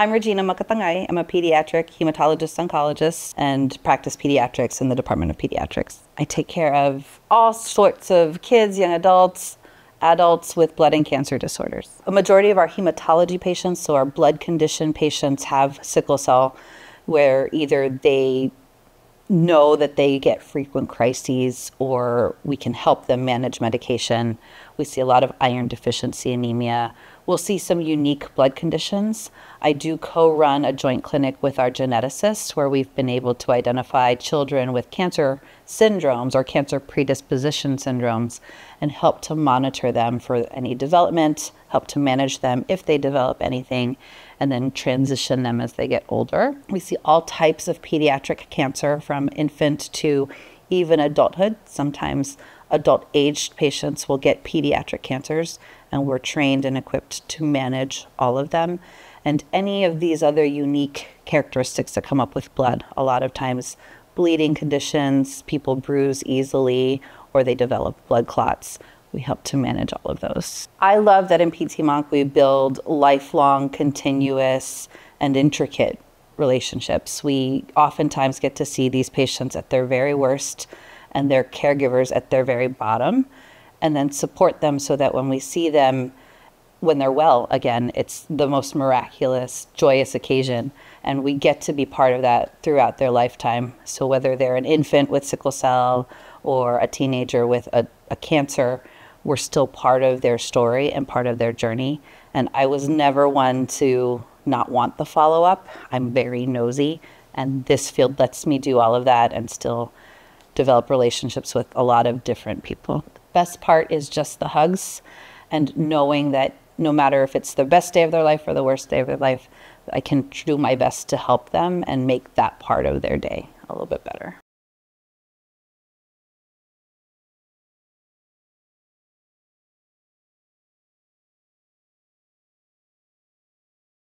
I'm Regina Macatangay. I'm a pediatric hematologist oncologist and practice pediatrics in the Department of Pediatrics. I take care of all sorts of kids, young adults, adults with blood and cancer disorders. A majority of our hematology patients, so our blood condition patients, have sickle cell where either they know that they get frequent crises or we can help them manage medication. We see a lot of iron deficiency anemia. We'll see some unique blood conditions. I do co run a joint clinic with our geneticists where we've been able to identify children with cancer syndromes or cancer predisposition syndromes and help to monitor them for any development, help to manage them if they develop anything, and then transition them as they get older. We see all types of pediatric cancer from infant to even adulthood. Sometimes adult aged patients will get pediatric cancers, and we're trained and equipped to manage all of them. And any of these other unique characteristics that come up with blood, a lot of times bleeding conditions, people bruise easily, or they develop blood clots we help to manage all of those. I love that in PT Monk we build lifelong, continuous, and intricate relationships. We oftentimes get to see these patients at their very worst and their caregivers at their very bottom, and then support them so that when we see them when they're well again, it's the most miraculous, joyous occasion. And we get to be part of that throughout their lifetime. So, whether they're an infant with sickle cell or a teenager with a, a cancer, we're still part of their story and part of their journey. And I was never one to not want the follow up. I'm very nosy, and this field lets me do all of that and still develop relationships with a lot of different people. The best part is just the hugs and knowing that no matter if it's the best day of their life or the worst day of their life, I can do my best to help them and make that part of their day a little bit better.